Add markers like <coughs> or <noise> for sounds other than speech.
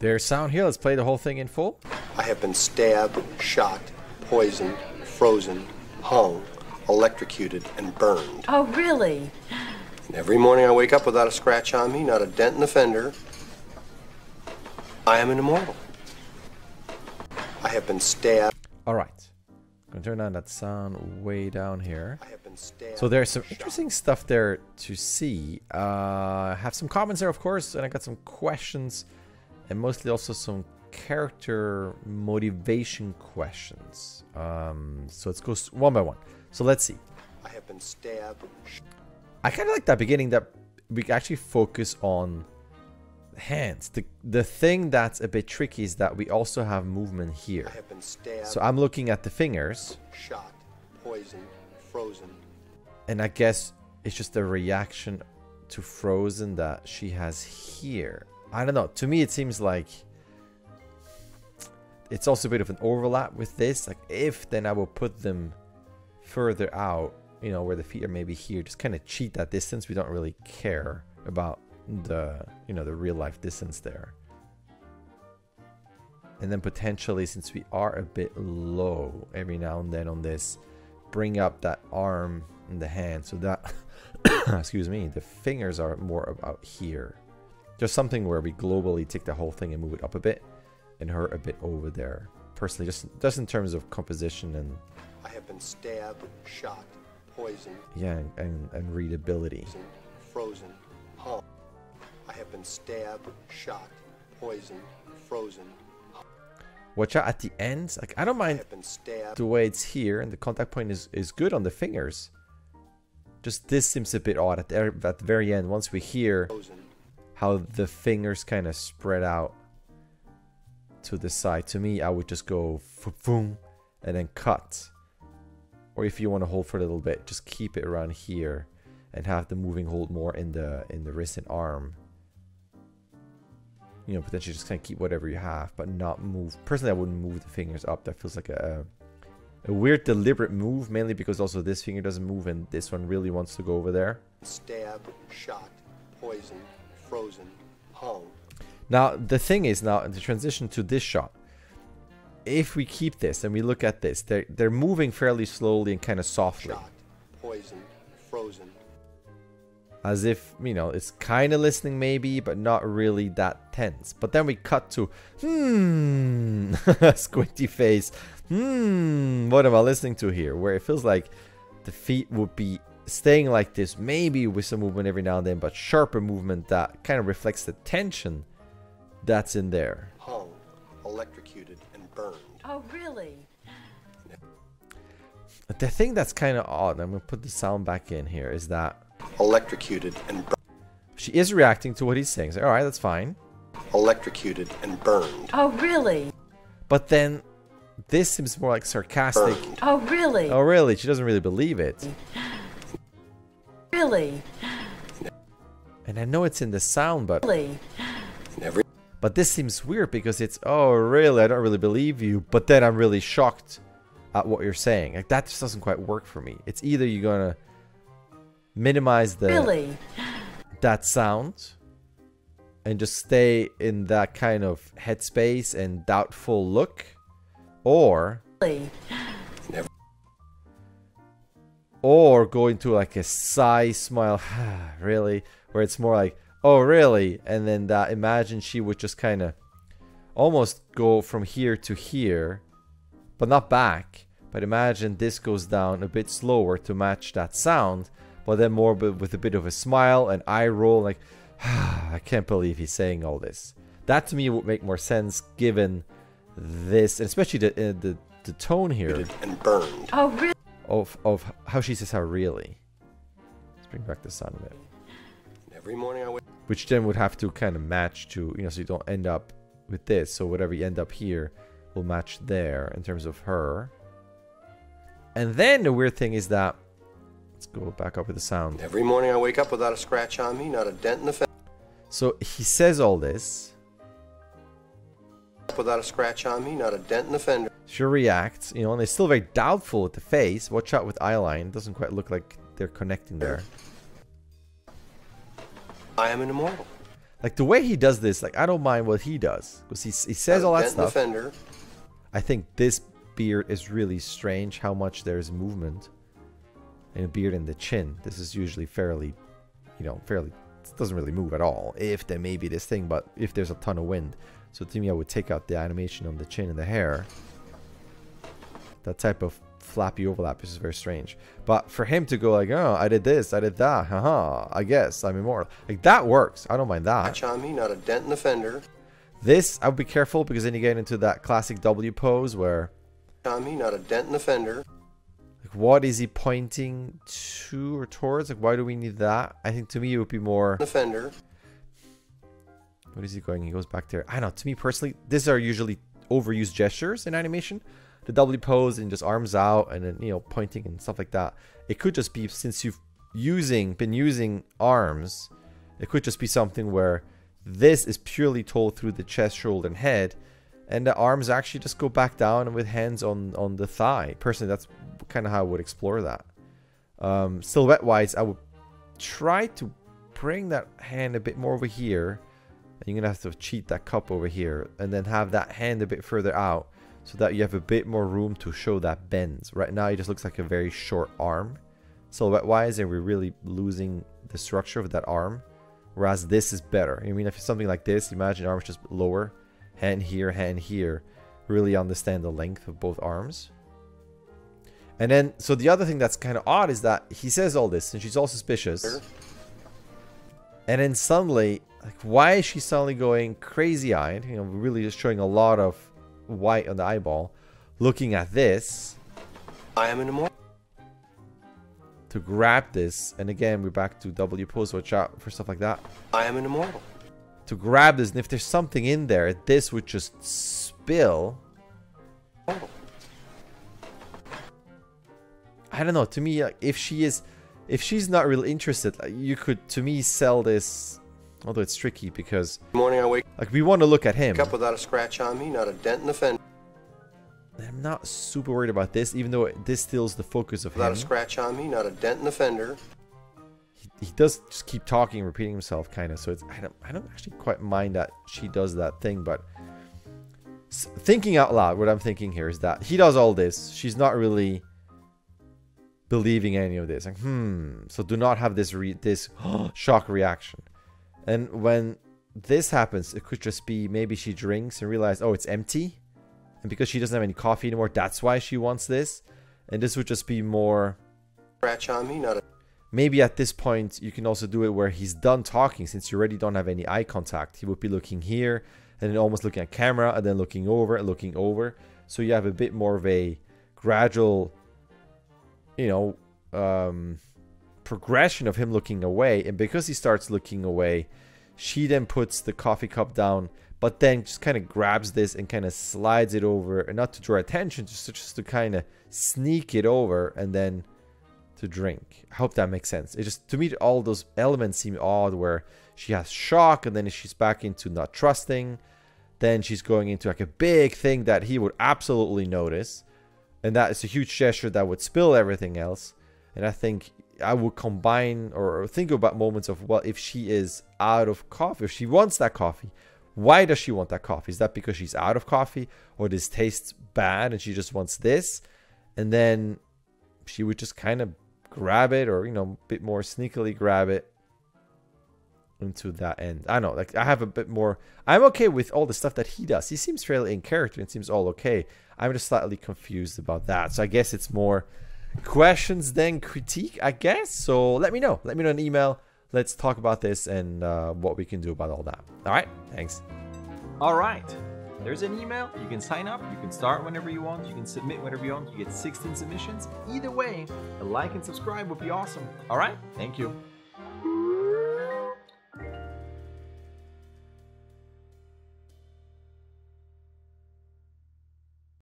There's sound here. Let's play the whole thing in full. I have been stabbed, shot, poisoned, frozen, hung, electrocuted, and burned. Oh, really? And every morning I wake up without a scratch on me, not a dent in the fender. I am an immortal. I have been stabbed. All right. I'm going to turn on that sound way down here. I have been stabbed. So there's some shot. interesting stuff there to see. Uh, I have some comments there, of course, and I got some questions, and mostly also some character motivation questions. Um, so let's go one by one. So let's see. I have been stabbed. I kind of like that beginning that we actually focus on hands. The the thing that's a bit tricky is that we also have movement here. I have been stabbed, So I'm looking at the fingers, shot, poisoned, frozen. and I guess it's just a reaction to Frozen that she has here. I don't know. To me, it seems like it's also a bit of an overlap with this. Like, if then I will put them further out, you know, where the feet are maybe here, just kind of cheat that distance. We don't really care about the, you know, the real life distance there. And then potentially, since we are a bit low every now and then on this, bring up that arm and the hand so that, <coughs> excuse me, the fingers are more about here. There's something where we globally take the whole thing and move it up a bit and her a bit over there. Personally, just just in terms of composition and I have been stabbed, shot, poisoned, yeah, and, and, and readability. frozen, hung. I have been stabbed, shot, poisoned, frozen. Watch out at the end. Like I don't mind stabbed, the way it's here and the contact point is, is good on the fingers. Just this seems a bit odd at the, at the very end. Once we hear frozen. How the fingers kind of spread out to the side. To me, I would just go boom and then cut. Or if you want to hold for a little bit, just keep it around here and have the moving hold more in the in the wrist and arm. You know, potentially just kind of keep whatever you have, but not move. Personally, I wouldn't move the fingers up. That feels like a a weird deliberate move, mainly because also this finger doesn't move and this one really wants to go over there. Stab, shot, poisoned, frozen, hung. Now, the thing is now, the transition to this shot. If we keep this and we look at this, they're, they're moving fairly slowly and kind of softly. Shot, poisoned, frozen. As if, you know, it's kind of listening maybe, but not really that tense. But then we cut to, hmm, <laughs> squinty face. Hmm, what am I listening to here? Where it feels like the feet would be staying like this, maybe with some movement every now and then, but sharper movement that kind of reflects the tension that's in there. hung, electrocuted, and burned. Oh, really? The thing that's kind of odd, I'm going to put the sound back in here, is that Electrocuted and burned. she is reacting to what he's saying. So, all right, that's fine. Electrocuted and burned. Oh, really? But then this seems more like sarcastic. Burned. Oh, really? Oh, really? She doesn't really believe it. <laughs> Really? And I know it's in the sound, but Really? And but this seems weird because it's oh, really? I don't really believe you. But then I'm really shocked at what you're saying. Like that just doesn't quite work for me. It's either you're gonna minimize the Really? that sound and just stay in that kind of headspace and doubtful look or Really? Or go into like a sigh smile <sighs> really where it's more like oh really and then that imagine she would just kind of almost go from here to here but not back but imagine this goes down a bit slower to match that sound but then more b- with a bit of a smile and eye roll like <sighs> i can't believe he's saying all this that to me would make more sense given this and especially the uh, the, the tone here and burned. Oh, really? Of of how she says how really. Let's bring back the sound of it. Every morning I wake Which then would have to kind of match to you know so you don't end up with this. So whatever you end up here will match there in terms of her. And then the weird thing is that let's go back up with the sound. Every morning I wake up without a scratch on me, not a dent in the fender. So he says all this. Without a scratch on me, not a dent in the fender. She reacts, you know, and they're still very doubtful with the face. Watch out with eyeline. It doesn't quite look like they're connecting there. I am an immortal. Like the way he does this, like I don't mind what he does because he he says all that dent in the stuff. fender. I think this beard is really strange. How much there's movement in a beard in the chin. This is usually fairly, you know, fairly. It doesn't really move at all. If there may be this thing, but if there's a ton of wind, so to me, I would take out the animation on the chin and the hair. That type of flappy overlap is very strange. But for him to go like, oh, I did this, I did that, haha, I guess I'm immortal. Like that works. I don't mind that. Scratch on me, not a dent in the fender. This, I would be careful because then you get into that classic W pose where me, not a dent in the fender. Like, what is he pointing to or towards? Like, why do we need that? I think to me it would be more. The fender. What is he going? He goes back there. I don't know. To me personally, these are usually overused gestures in animation. The W pose and just arms out and then you know pointing and stuff like that. It could just be since you've using been using arms. It could just be something where this is purely told through the chest, shoulder, and head, and the arms actually just go back down with hands on on the thigh. Personally, that's kind of how I would explore that. Um, silhouette wise, I would try to bring that hand a bit more over here. And you're gonna have to cheat that cup over here, and then have that hand a bit further out, so that you have a bit more room to show that bends. Right now, it just looks like a very short arm, silhouette wise, and we're really losing the structure of that arm. Whereas this is better. I mean, if it's something like this, imagine arms just lower, hand here, hand here. Really understand the length of both arms. And then, so the other thing that's kind of odd is that he says all this, and she's all suspicious. And then suddenly, like, why is she suddenly going crazy-eyed? You know, really just showing a lot of white on the eyeball, looking at this I am an immortal. to grab this. And again, we're back to W pose. Watch out for stuff like that. I am an immortal. To grab this, and if there's something in there, this would just spill. Oh. I don't know. To me, like, if she is, if she's not really interested, like, you could, to me, sell this. Although it's tricky because, morning, I wake like, we want to look at him. up without a scratch on me, not a dent in the fender. I'm not super worried about this, even though it, this steals the focus of Without him. a scratch on me, not a dent in the fender. He, he does just keep talking, repeating himself, kind of. So it's I don't I don't actually quite mind that she does that thing, but thinking out loud, what I'm thinking here is that he does all this. She's not really believing any of this. Like, hmm. So do not have this re- this <gasps> shock reaction. And when this happens, it could just be maybe she drinks and realizes, oh, it's empty. And because she doesn't have any coffee anymore, that's why she wants this. And this would just be more Scratch on me, not a maybe at this point you can also do it where he's done talking since you already don't have any eye contact he would be looking here and then almost looking at camera and then looking over and looking over so you have a bit more of a gradual you know um progression of him looking away and because he starts looking away she then puts the coffee cup down but then just kind of grabs this and kind of slides it over and not to draw attention just, just to kind of sneak it over and then to drink. I hope that makes sense. It just to me all those elements seem odd where she has shock and then she's back into not trusting. Then she's going into like a big thing that he would absolutely notice. And that is a huge gesture that would spill everything else. And I think I would combine or think about moments of well, if she is out of coffee, if she wants that coffee. Why does she want that coffee? Is that because she's out of coffee or this tastes bad and she just wants this? And then she would just kind of grab it or you know a bit more sneakily grab it into that end i know like i have a bit more i'm okay with all the stuff that he does he seems fairly in character and seems all okay i'm just slightly confused about that so i guess it's more questions than critique i guess so let me know let me know an email let's talk about this and uh, what we can do about all that all right thanks All right. There's an email. You can sign up. You can start whenever you want. You can submit whenever you want. You get 16 submissions. Either way, a like and subscribe would be awesome. All right. Thank you.